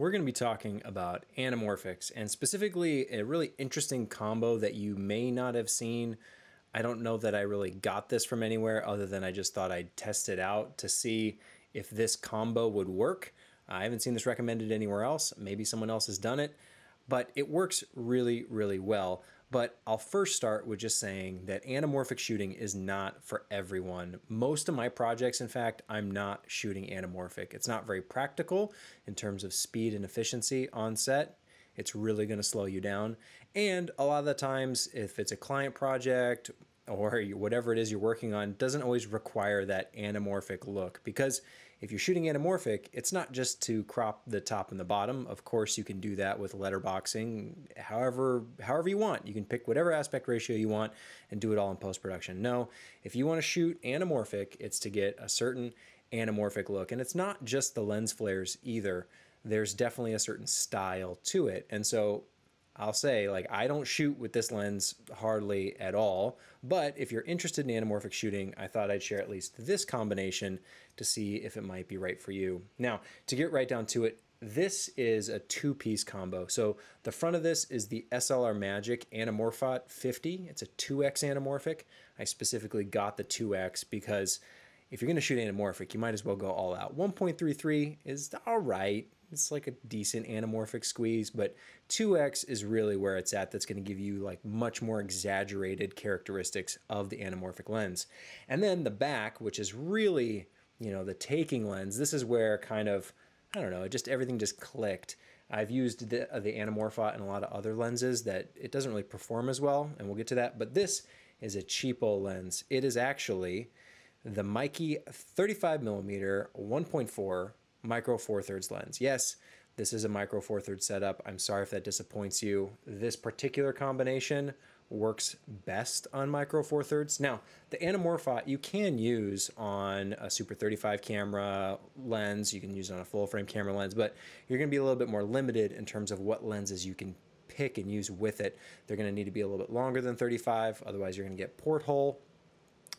we're going to be talking about anamorphics and specifically a really interesting combo that you may not have seen. I don't know that I really got this from anywhere other than I just thought I'd test it out to see if this combo would work. I haven't seen this recommended anywhere else. Maybe someone else has done it, but it works really, really well. But I'll first start with just saying that anamorphic shooting is not for everyone. Most of my projects, in fact, I'm not shooting anamorphic. It's not very practical in terms of speed and efficiency on set. It's really going to slow you down. And a lot of the times, if it's a client project or whatever it is you're working on doesn't always require that anamorphic look because if you're shooting anamorphic, it's not just to crop the top and the bottom. Of course, you can do that with letterboxing, however, however you want. You can pick whatever aspect ratio you want and do it all in post-production. No, if you want to shoot anamorphic, it's to get a certain anamorphic look. And it's not just the lens flares either. There's definitely a certain style to it. And so I'll say, like, I don't shoot with this lens hardly at all, but if you're interested in anamorphic shooting, I thought I'd share at least this combination to see if it might be right for you. Now, to get right down to it, this is a two-piece combo. So the front of this is the SLR Magic Anamorphot 50. It's a 2X anamorphic. I specifically got the 2X because if you're going to shoot anamorphic, you might as well go all out. 1.33 is all right. It's like a decent anamorphic squeeze, but 2x is really where it's at. That's going to give you like much more exaggerated characteristics of the anamorphic lens. And then the back, which is really, you know, the taking lens. This is where kind of, I don't know, just everything just clicked. I've used the, uh, the Anamorphot in a lot of other lenses that it doesn't really perform as well, and we'll get to that. But this is a cheapo lens. It is actually the Meike 35 millimeter 1.4 micro four thirds lens. Yes, this is a micro four thirds setup. I'm sorry if that disappoints you. This particular combination works best on micro four thirds. Now, the Anamorphot you can use on a Super 35 camera lens, you can use on a full frame camera lens, but you're gonna be a little bit more limited in terms of what lenses you can pick and use with it. They're gonna need to be a little bit longer than 35, otherwise you're gonna get porthole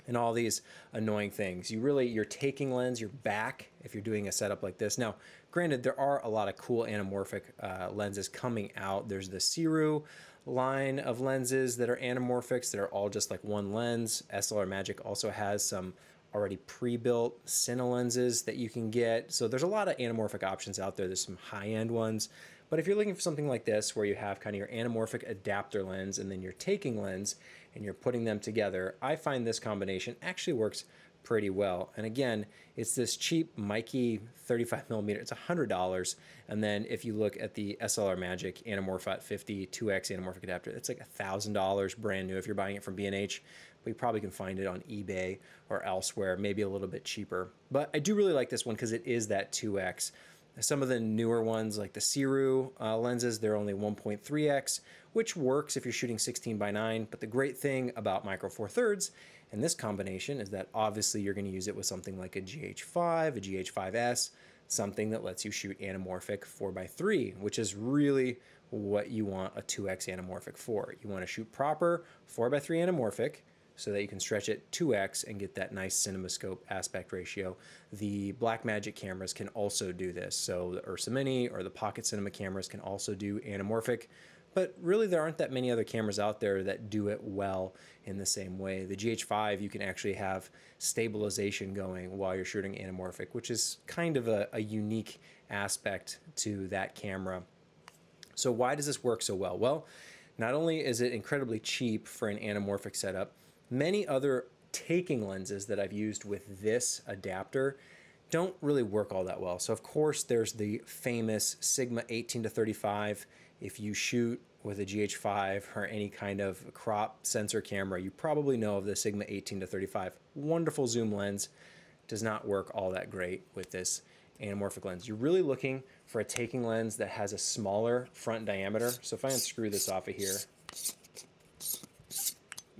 and all these annoying things. You really, you're taking lens, you're back, if you're doing a setup like this. Now, granted, there are a lot of cool anamorphic uh, lenses coming out. There's the Sirui line of lenses that are anamorphics that are all just like one lens. SLR Magic also has some already pre-built Cine lenses that you can get. So there's a lot of anamorphic options out there. There's some high-end ones. But if you're looking for something like this, where you have kind of your anamorphic adapter lens and then your taking lens, and you're putting them together, I find this combination actually works pretty well. And again, it's this cheap Meike 35 millimeter. It's $100. And then if you look at the SLR Magic Anamorphot 50 2X anamorphic adapter, it's like $1,000 brand new if you're buying it from B&H. You probably can find it on eBay or elsewhere, maybe a little bit cheaper. But I do really like this one because it is that 2X. Some of the newer ones, like the Sirui uh, lenses, they're only 1.3x, which works if you're shooting 16 by 9. But the great thing about Micro Four Thirds and this combination is that obviously you're going to use it with something like a GH5, a GH5S, something that lets you shoot anamorphic 4x3, which is really what you want a 2x anamorphic for. You want to shoot proper 4x3 anamorphic so that you can stretch it 2x and get that nice cinemascope aspect ratio. The Blackmagic cameras can also do this. So the Ursa Mini or the Pocket Cinema cameras can also do anamorphic, but really there aren't that many other cameras out there that do it well in the same way. The GH5, you can actually have stabilization going while you're shooting anamorphic, which is kind of a, a unique aspect to that camera. So why does this work so well? Well, not only is it incredibly cheap for an anamorphic setup, Many other taking lenses that I've used with this adapter don't really work all that well. So of course there's the famous Sigma 18 to 35. If you shoot with a GH5 or any kind of crop sensor camera, you probably know of the Sigma 18 to 35. Wonderful zoom lens, does not work all that great with this anamorphic lens. You're really looking for a taking lens that has a smaller front diameter. So if I unscrew this off of here,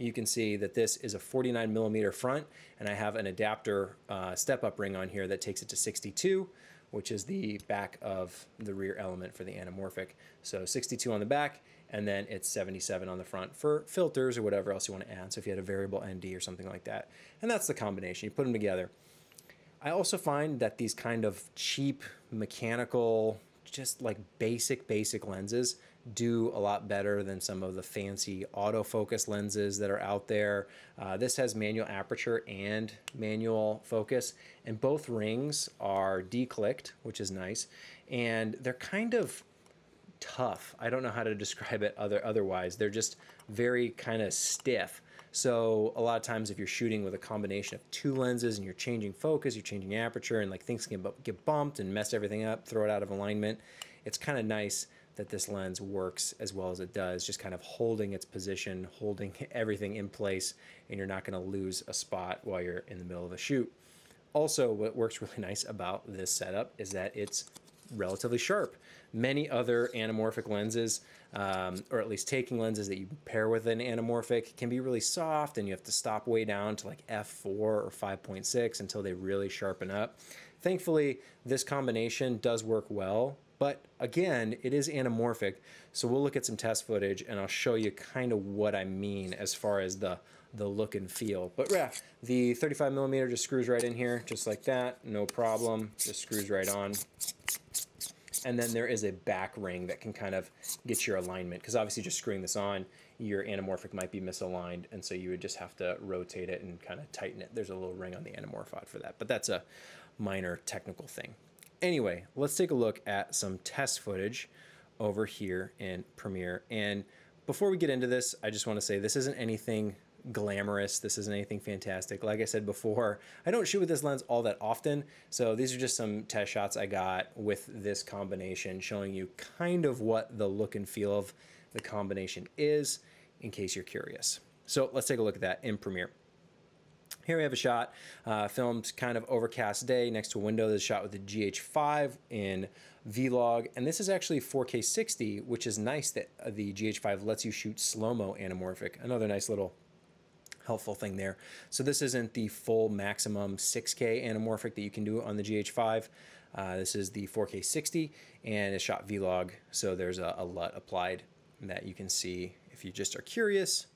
you can see that this is a 49 millimeter front and I have an adapter uh, step up ring on here that takes it to 62 which is the back of the rear element for the anamorphic. So 62 on the back and then it's 77 on the front for filters or whatever else you want to add. So if you had a variable ND or something like that. And that's the combination, you put them together. I also find that these kind of cheap mechanical just like basic, basic lenses do a lot better than some of the fancy autofocus lenses that are out there. Uh, this has manual aperture and manual focus, and both rings are declicked, which is nice. And they're kind of tough. I don't know how to describe it other otherwise. They're just very kind of stiff. So a lot of times if you're shooting with a combination of two lenses and you're changing focus, you're changing aperture and like things can get bumped and mess everything up, throw it out of alignment, it's kind of nice that this lens works as well as it does, just kind of holding its position, holding everything in place, and you're not going to lose a spot while you're in the middle of a shoot. Also, what works really nice about this setup is that it's relatively sharp. Many other anamorphic lenses, um, or at least taking lenses that you pair with an anamorphic, can be really soft and you have to stop way down to like f4 or 5.6 until they really sharpen up. Thankfully, this combination does work well, but again, it is anamorphic. So we'll look at some test footage and I'll show you kind of what I mean as far as the, the look and feel. But yeah, the 35 millimeter just screws right in here, just like that, no problem, just screws right on. And then there is a back ring that can kind of get your alignment because obviously just screwing this on, your anamorphic might be misaligned and so you would just have to rotate it and kind of tighten it. There's a little ring on the anamorphot for that, but that's a minor technical thing. Anyway, let's take a look at some test footage over here in Premiere. And before we get into this, I just want to say this isn't anything glamorous. This isn't anything fantastic. Like I said before, I don't shoot with this lens all that often. So these are just some test shots I got with this combination showing you kind of what the look and feel of the combination is in case you're curious. So let's take a look at that in Premiere. Here we have a shot uh, filmed kind of overcast day next to a window. This is shot with the GH5 in Vlog, and this is actually 4K 60, which is nice that the GH5 lets you shoot slow-mo anamorphic. Another nice little helpful thing there. So this isn't the full maximum 6K anamorphic that you can do on the GH5. Uh, this is the 4K 60 and it's shot Vlog. So there's a, a LUT applied that you can see if you just are curious.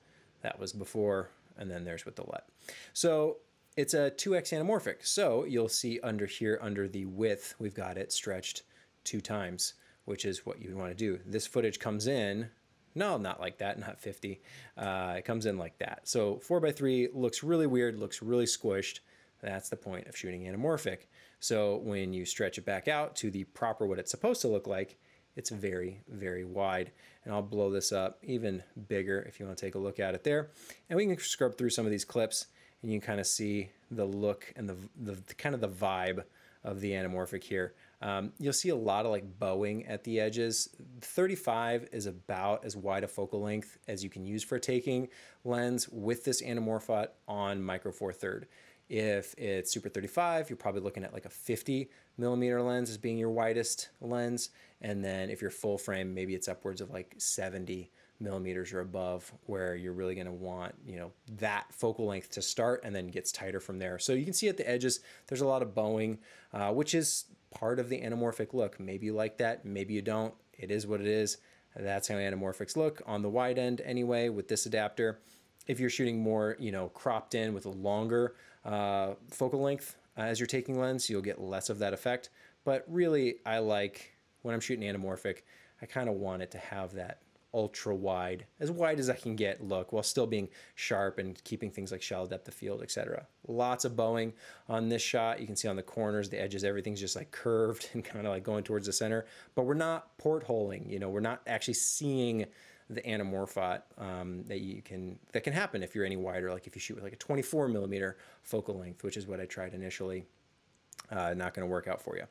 That was before and then there's with the LUT. So it's a 2x anamorphic. So you'll see under here, under the width, we've got it stretched two times, which is what you want to do. This footage comes in no, not like that, not 50. Uh, it comes in like that. So 4x3 looks really weird, looks really squished. That's the point of shooting anamorphic. So when you stretch it back out to the proper what it's supposed to look like, it's very, very wide. And I'll blow this up even bigger if you want to take a look at it there. And we can scrub through some of these clips and you can kind of see the look and the, the, the kind of the vibe of the anamorphic here. Um, you'll see a lot of like bowing at the edges. 35 is about as wide a focal length as you can use for a taking lens with this anamorphot on micro four third. If it's super 35, you're probably looking at like a 50 millimeter lens as being your widest lens. And then if you're full frame, maybe it's upwards of like 70 millimeters or above where you're really going to want you know that focal length to start and then gets tighter from there so you can see at the edges there's a lot of bowing uh, which is part of the anamorphic look. Maybe you like that, maybe you don't. It is what it is. That's how anamorphics look on the wide end anyway with this adapter. If you're shooting more, you know, cropped in with a longer uh, focal length uh, as you're taking lens, you'll get less of that effect. But really, I like when I'm shooting anamorphic, I kind of want it to have that ultra wide, as wide as I can get look while still being sharp and keeping things like shallow depth of field, etc. Lots of bowing on this shot. You can see on the corners, the edges, everything's just like curved and kind of like going towards the center, but we're not portholing, you know, we're not actually seeing the anamorphot um, that you can that can happen if you're any wider like if you shoot with like a 24 millimeter focal length which is what I tried initially uh, not going to work out for you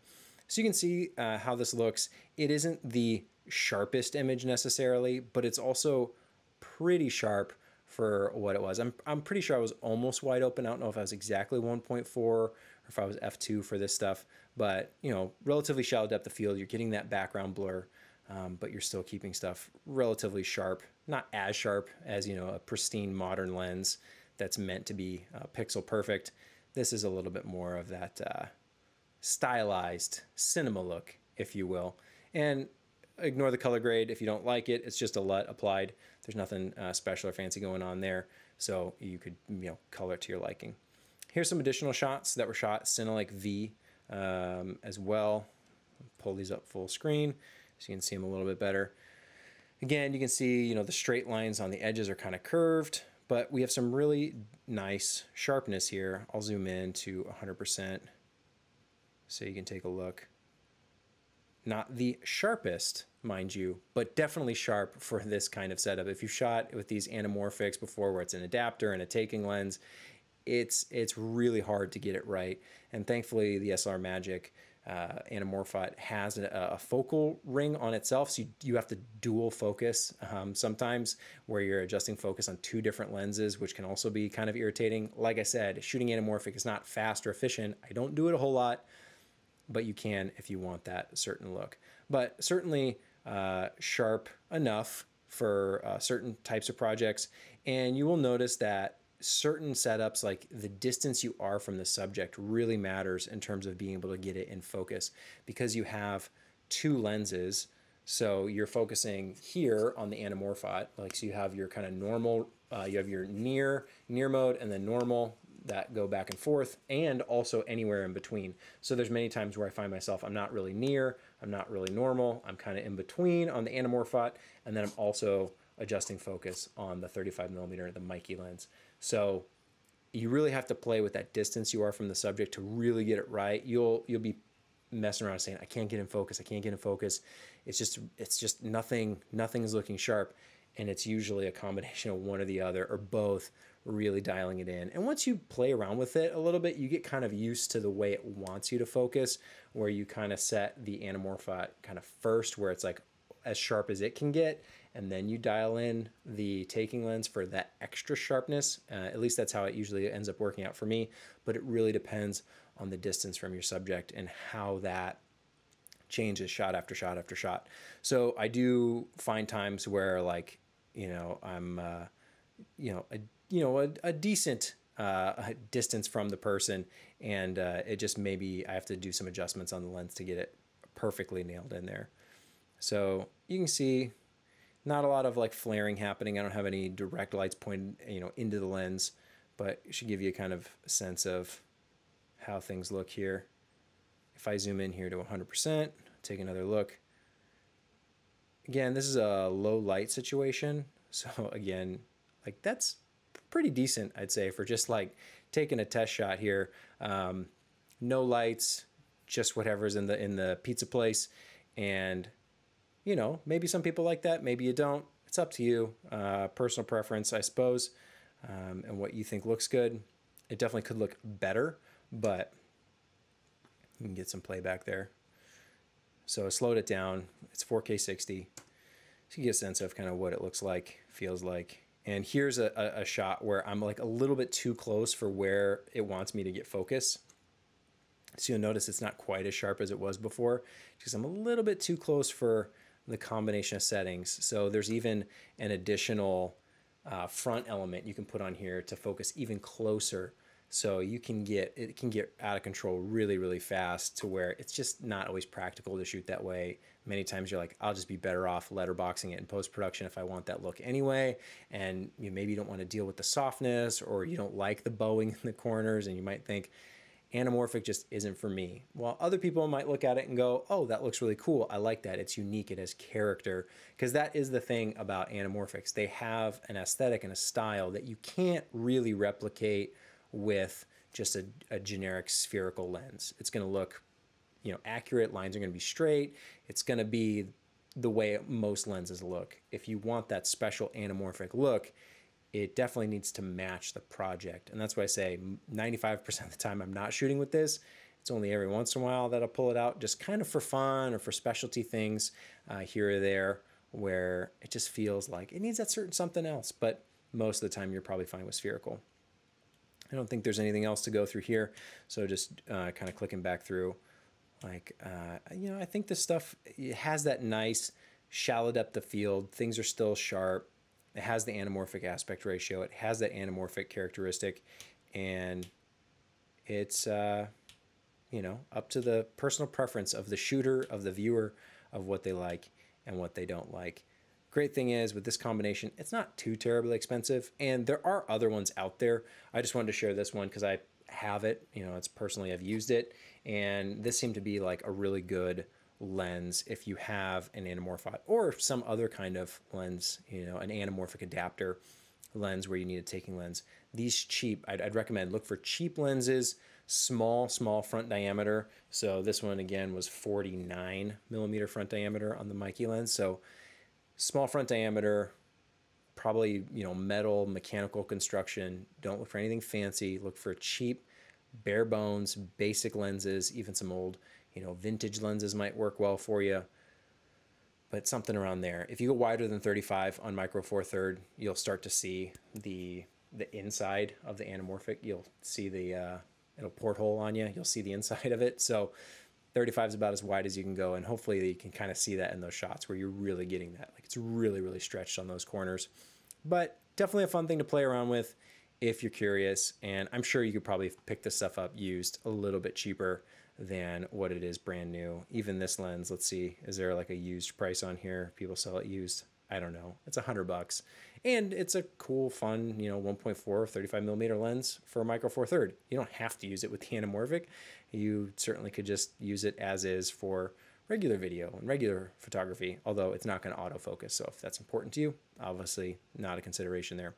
so you can see uh, how this looks it isn't the sharpest image necessarily, but it's also pretty sharp for what it was. I'm, I'm pretty sure I was almost wide open. I don't know if I was exactly 1.4 or if I was f2 for this stuff, but you know, relatively shallow depth of field, you're getting that background blur, um, but you're still keeping stuff relatively sharp, not as sharp as, you know, a pristine modern lens that's meant to be uh, pixel perfect. This is a little bit more of that uh, stylized cinema look, if you will. And ignore the color grade if you don't like it. It's just a LUT applied. There's nothing uh, special or fancy going on there. So you could you know color it to your liking. Here's some additional shots that were shot Cinelike V um, as well. Pull these up full screen so you can see them a little bit better. Again, you can see, you know, the straight lines on the edges are kind of curved, but we have some really nice sharpness here. I'll zoom in to 100% so you can take a look. Not the sharpest, mind you, but definitely sharp for this kind of setup. If you shot with these anamorphics before where it's an adapter and a taking lens, it's it's really hard to get it right. And thankfully the SLR Magic uh, Anamorphot has a, a, focal ring on itself, so you, you have to dual focus um, sometimes where you're adjusting focus on two different lenses, which can also be kind of irritating. Like I said, shooting anamorphic is not fast or efficient. I don't do it a whole lot, but you can if you want that certain look. But certainly uh, sharp enough for uh, certain types of projects. And you will notice that certain setups, like the distance you are from the subject, really matters in terms of being able to get it in focus because you have two lenses. So you're focusing here on the anamorphot, like so you have your kind of normal, uh, you have your near near mode and then normal that go back and forth, and also anywhere in between. So there's many times where I find myself I'm not really near, I'm not really normal, I'm kind of in between on the anamorphot and then I'm also adjusting focus on the 35 millimeter, the Meike lens. So you really have to play with that distance you are from the subject to really get it right. You'll you'll be messing around saying I can't get in focus, I can't get in focus. It's just it's just nothing nothing's looking sharp and it's usually a combination of one or the other or both really dialing it in. And once you play around with it a little bit, you get kind of used to the way it wants you to focus where you kind of set the anamorphot kind of first where it's like as sharp as it can get and then you dial in the taking lens for that extra sharpness. Uh, at least that's how it usually ends up working out for me, but it really depends on the distance from your subject and how that changes shot after shot after shot. So I do find times where like, you know, I'm, uh, you know, a, you know, a, a decent uh, distance from the person, and uh, it just maybe I have to do some adjustments on the lens to get it perfectly nailed in there. So you can see not a lot of like flaring happening. I don't have any direct lights pointed, you know, into the lens, but it should give you a kind of sense of how things look here. If I zoom in here to 100%, take another look. Again, this is a low light situation. So again, like that's pretty decent, I'd say, for just like taking a test shot here. Um, no lights, just whatever's in the in the pizza place, and you know, maybe some people like that, maybe you don't. It's up to you. Uh, personal preference, I suppose, um, and what you think looks good. It definitely could look better, but you can get some playback there. So I slowed it down. It's 4K 60. So you get a sense of kind of what it looks like, feels like. And here's a, a, a shot where I'm like a little bit too close for where it wants me to get focus. So you'll notice it's not quite as sharp as it was before because I'm a little bit too close for the combination of settings. So there's even an additional uh, front element you can put on here to focus even closer. So you can get, it can get out of control really, really fast to where it's just not always practical to shoot that way. Many times you're like, I'll just be better off letterboxing it in post-production if I want that look anyway. And you maybe don't want to deal with the softness or you don't like the bowing in the corners and you might think, anamorphic just isn't for me. While other people might look at it and go, oh, that looks really cool. I like that. It's unique. It has character. Because that is the thing about anamorphics. They have an aesthetic and a style that you can't really replicate with just a, a generic spherical lens. It's going to look, you know, accurate. Lines are going to be straight. It's going to be the way most lenses look. If you want that special anamorphic look, it definitely needs to match the project. And that's why I say 95% of the time I'm not shooting with this. It's only every once in a while that I'll pull it out just kind of for fun or for specialty things uh, here or there where it just feels like it needs that certain something else. But most of the time you're probably fine with spherical. I don't think there's anything else to go through here. So just uh, kind of clicking back through like, uh, you know, I think this stuff has that nice shallow depth of field. Things are still sharp it has the anamorphic aspect ratio. It has that anamorphic characteristic, and it's uh, you know up to the personal preference of the shooter, of the viewer, of what they like and what they don't like. Great thing is with this combination, it's not too terribly expensive, and there are other ones out there. I just wanted to share this one because I have it. You know, it's personally I've used it, and this seemed to be like a really good lens if you have an anamorphic or some other kind of lens, you know, an anamorphic adapter lens where you need a taking lens. These cheap, I'd, I'd recommend look for cheap lenses, small, small front diameter. So this one again was 49 millimeter front diameter on the Meike lens. So small front diameter, probably, you know, metal, mechanical construction. Don't look for anything fancy. Look for cheap, bare bones, basic lenses, even some old, you know, vintage lenses might work well for you but something around there. If you go wider than 35 on Micro Four Third, you'll start to see the the inside of the anamorphic. You'll see the uh, it'll porthole on you. You'll see the inside of it. So 35 is about as wide as you can go, and hopefully you can kind of see that in those shots where you're really getting that. Like it's really really stretched on those corners, but definitely a fun thing to play around with if you're curious. And I'm sure you could probably pick this stuff up used a little bit cheaper than what it is brand new. Even this lens, let's see, is there like a used price on here? People sell it used. I don't know. It's a hundred bucks, and it's a cool, fun, you know, 1.4 35 millimeter lens for a micro four third. You don't have to use it with the anamorphic. You certainly could just use it as is for regular video and regular photography, although it's not going to autofocus. So if that's important to you, obviously not a consideration there.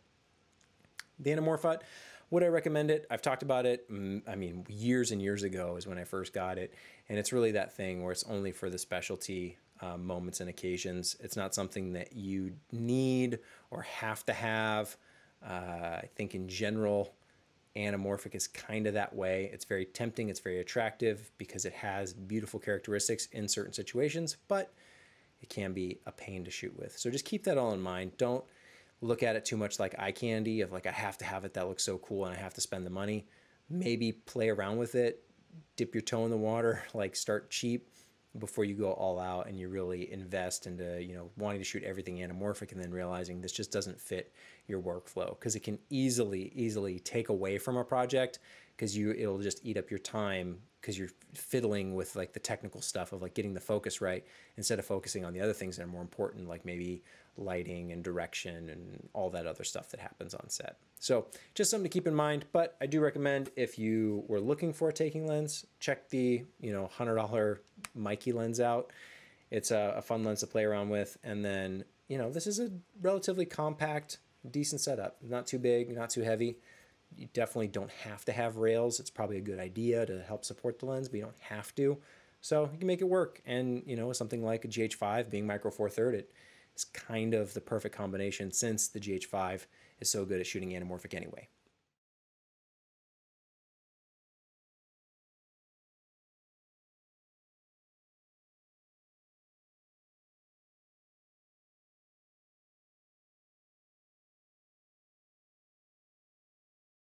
The Anamorphic, would I recommend it? I've talked about it. Mm, I mean, years and years ago is when I first got it, and it's really that thing where it's only for the specialty um, moments and occasions. It's not something that you need or have to have. Uh, I think in general, anamorphic is kind of that way. It's very tempting. It's very attractive because it has beautiful characteristics in certain situations, but it can be a pain to shoot with. So just keep that all in mind. Don't look at it too much like eye candy of like I have to have it that looks so cool and I have to spend the money. Maybe play around with it, dip your toe in the water, like start cheap before you go all out and you really invest into you know wanting to shoot everything anamorphic and then realizing this just doesn't fit your workflow because it can easily easily take away from a project because you it'll just eat up your time because you're fiddling with like the technical stuff of like getting the focus right instead of focusing on the other things that are more important like maybe lighting and direction and all that other stuff that happens on set. So just something to keep in mind, but I do recommend if you were looking for a taking lens, check the, you know, $100 Meike lens out. It's a, a fun lens to play around with. And then, you know, this is a relatively compact, decent setup. Not too big, not too heavy. You definitely don't have to have rails. It's probably a good idea to help support the lens, but you don't have to. So you can make it work. And, you know, something like a GH5 being micro four third, it is kind of the perfect combination since the GH5 is so good at shooting anamorphic anyway.